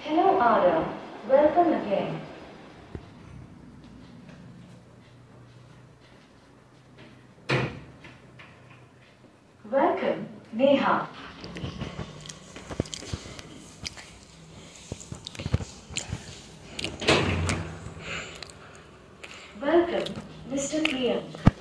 Hello, Ada. Welcome again. Welcome, Neha. Welcome, Mr. Priyank.